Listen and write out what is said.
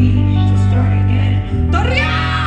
we need to start again. Dorian!